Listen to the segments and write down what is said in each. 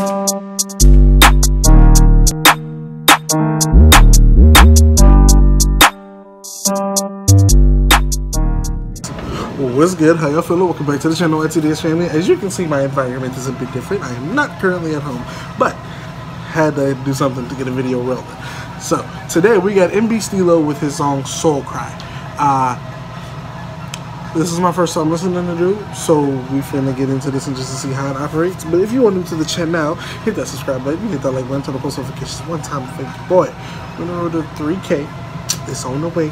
What's good? How y'all feeling? Welcome back to the channel TDS family. As you can see, my environment is a bit different. I am not currently at home, but had to do something to get a video rolling. So today we got MB Steelo with his song Soul Cry. Uh, this is my first time listening to dude, so we finna get into this and just to see how it operates. But if you are new to the channel, hit that subscribe button, hit that like button, turn the post notifications one time. Thank you, boy. We're on the road to 3K. It's on the way,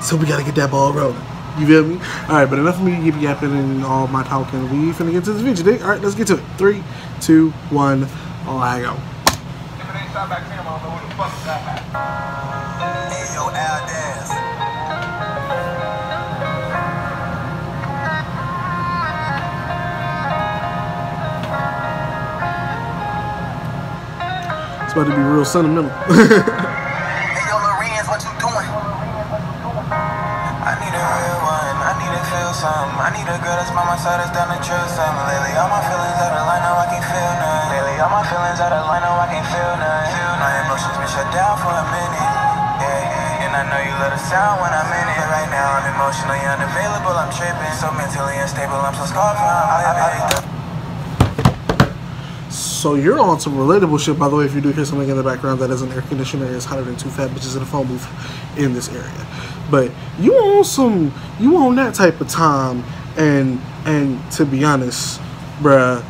so we gotta get that ball rolling. You feel me? Alright, but enough of me yippee yapping and all my talking. We finna get to this video today. Alright, let's get to it. Three, two, one, on I go. It's about to be real sentimental. I need a real one. I need to feel something. I need a girl that's by my side that's down to chill something. Lately, all my feelings out of line, now I can feel none. Lately, all my feelings out of line, now I can feel none. My emotions been shut down for a minute. Yeah, and I know you love the sound when I'm in it. Right now, I'm emotionally unavailable. I'm tripping. So mentally unstable. I'm so scarred from living. So you're on some relatable shit, by the way. If you do hear something in the background, that is an air conditioner. It's hotter than two fat bitches in a phone booth in this area. But you on some, you on that type of time, and and to be honest, bruh,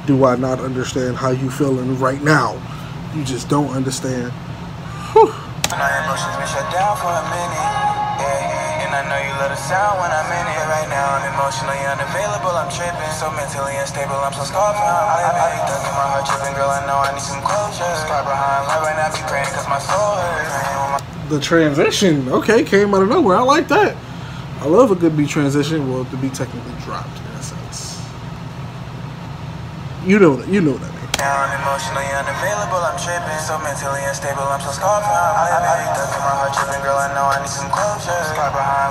do I not understand how you feeling right now? You just don't understand. Whew. My emotions been shut down for a minute. Yeah, and I know you love the sound when I'm in it. Right now, I'm emotionally unavailable. I'm tripping. So mentally unstable. I'm so scarred from how I'm living. I be stuck in my heart tripping, girl. I know I need some closure. Scarred behind love right now. Be praying cause my soul hurts. Praying with my The transition, okay, came out of nowhere. I like that. I love a good beat transition. Well, the beat technically dropped in a sense. You know that. You know. Now I'm emotionally unavailable, I'm tripping So mentally unstable, I'm so scarred from how I'm living I be stuck in my heart tripping, girl, I know I need some closure Scarred behind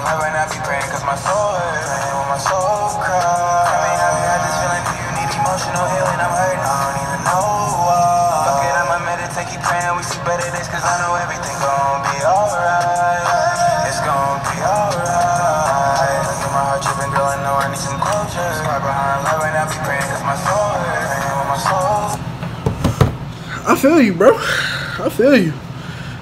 my soul hurts Praying with my soul cry Tell me have had this feeling, do you need emotional healing? I'm hurting, I don't even know why Fuck it, I'ma meditate, keep praying, we see better days Cause I know everything gon' be alright It's gon' be alright Stuck in my heart tripping, girl, I know I need some closure Scarred behind love right now, be praying cause my soul hurts Praying with my soul I feel you, bro. I feel you.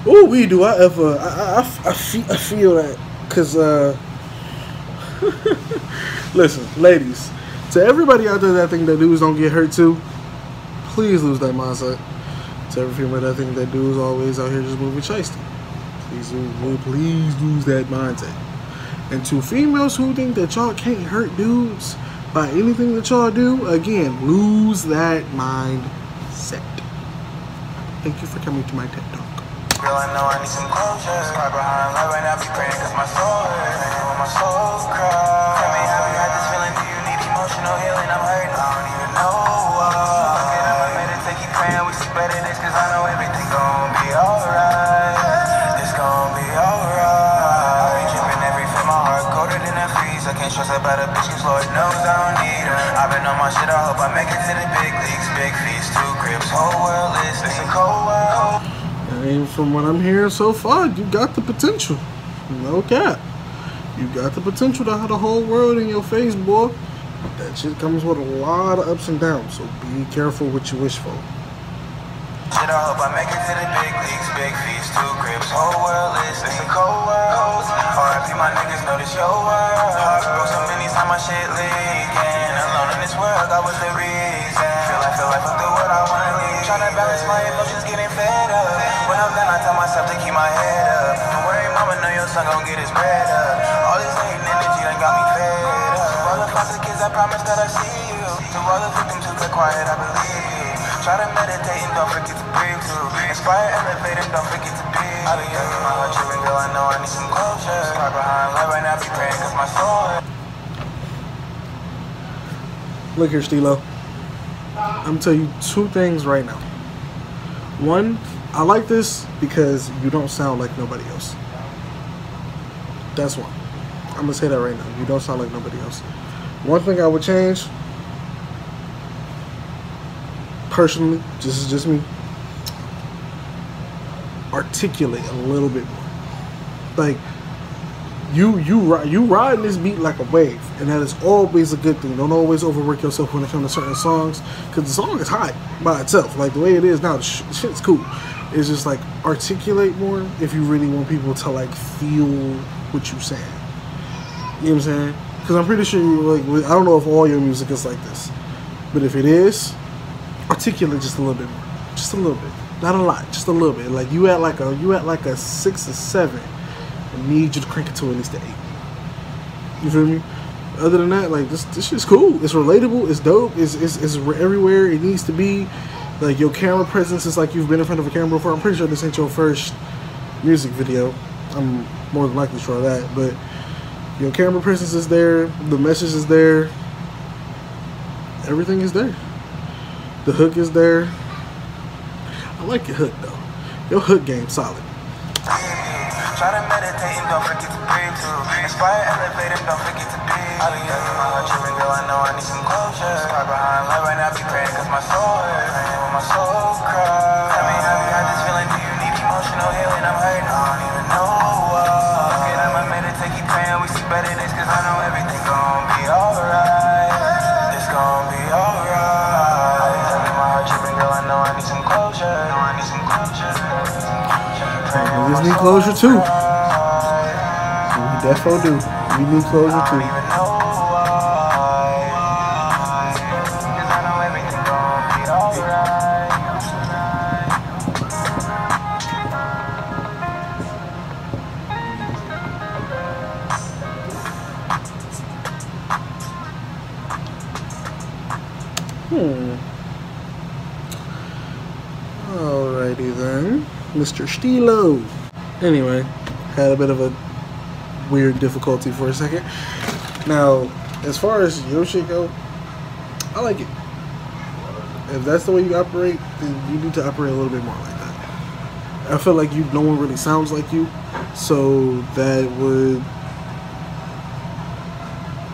Ooh, we do I ever? I I, I, I, feel, I feel that because uh, listen, ladies, to everybody out there that think that dudes don't get hurt too, please lose that mindset. To every female that think that dudes always out here just moving chasing, please, lose- please lose that mindset. And to females who think that y'all can't hurt dudes by anything that y'all do, again, lose that mindset. Thank you for coming to my TED. Girl, I know I need some closure. Scar behind love right now, be praying cause my soul hurts. With my soul cry. Tell me how you had this feeling, do you need emotional healing? I'm hurting, I don't even know why. Fuck it, I'ma meditate, keep praying, we see better days cause I know everything gon' be alright. It's gon' be alright. I be tripping every fit, my heart colder than a freeze. I can't trust about a bitch cause Lord knows I don't need her. I've been on my shit, I hope I make it to the big leagues. Big fees, two grips, whole world listening. It's a cold world. And from what I'm hearing so far, you got the potential. No cap. You got the potential to have the whole world in your face, boy. That shit comes with a lot of ups and downs, so be careful what you wish for. Shit, I hope I make it to the big leagues, big fees, two grips, whole world is it's a cold world. RIP, my niggas know this your world. Heart broke so many times, my shit leaking. Alone in this world, God was the reason. Feel like, feel like, fuck the world, I wanna leave. Tryna balance my emotions, getting fed up. When I'm done, I tell myself to keep my head up. Don't worry, mama, know your son gon' get his bread up. All this hating energy done got me fed up. To all the kids, I promise that I see you. To all the victims who got quiet, I believe. Try to meditate and don't forget to breathe too. Inspire, elevate and don't forget to be. I be young my heart tripping, girl, I know I need some closure. Scar behind love right now, be praying cause my soul. Look here, Steelo. I'm gonna tell you two things right now. One, I like this because you don't sound like nobody else. That's one. I'm gonna say that right now. You don't sound like nobody else. One thing I would change. personally, this is just me, articulate a little bit more. Like you you you ride this beat like a wave, and that is always a good thing. Don't always overwork yourself when it comes to certain songs, because the song is hot by itself. Like the way it is now, shit's cool. It's just like articulate more if you really want people to like feel what you're saying. You know what I'm saying? Because I'm pretty sure you like. I don't know if all your music is like this, but if it is, articulate just a little bit more, just a little bit, not a lot, just a little bit. Like you at like a you at like a six or seven. I need you to crank it to at least an eight. You feel me? Other than that, like this, this shit's cool. It's relatable. It's dope. It's, it's, it's everywhere it needs to be. Like your camera presence is like you've been in front of a camera before. I'm pretty sure this ain't your first music video. I'm more than likely sure of that. But your camera presence is there. The message is there. Everything is there. The hook is there. I like your hook though. Your hook game solid. Try to meditate and don't forget to breathe too. Inspire, elevate, and don't forget to be. I be getting my heart tripping, girl. I know I need some closure. Cry behind light right now, be praying cause my soul hurt. Praying when my soul cries. Tell me, have you had this feeling? Do you need emotional healing? I'm hurting, I don't even know why. Fuck it, I'ma meditate, keep praying. We see better days closure too. We defo do. We need closure too. even know why. 'Cause I know everything gon' be alright. Hmm. Alrighty then. Mr. Steelo. Anyway, had a bit of a weird difficulty for a second. Now, as far as go, I like it. If that's the way you operate, then you need to operate a little bit more like that. I feel like you no one really sounds like you, so that would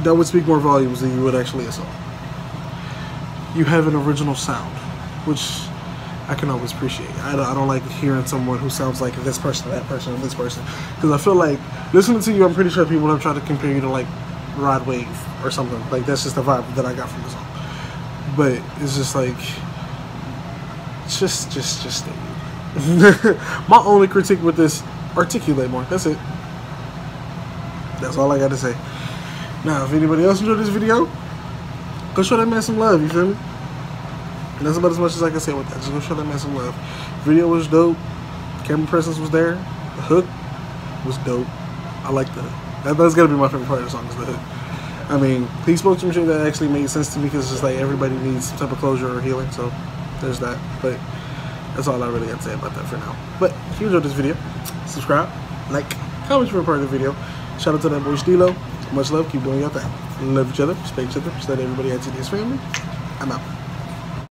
that would speak more volumes than you would actually a song you have an original sound, which I can always appreciate. I don't, I don't like hearing someone who sounds like this person, that person, and this person, because I feel like listening to you, I'm pretty sure people have tried to compare you to like Rod Wave or something. Like that's just the vibe that I got from the song. But it's just like, just, just, just. My only critique with this, articulate more. That's it. That's all I got to say. Now, if anybody else enjoyed this video, go show that man some love, you feel me? And that's about as much as I can say with that. Just go show that man some love. Video was dope. Camera presence was there. The hook was dope. I like the hook. That, that's gotta be my favorite part of the song is the hook. I mean, he spoke some shit that actually made sense to me because it's just like everybody needs some type of closure or healing. So there's that. But that's all I really got to say about that for now. But if you enjoyed this video, subscribe, like, comment for a part of the video. Shout out to that boy Steelo. Much love. Keep doing your thing. Love each other. Respect each other. Respect everybody at TDS family. I'm out.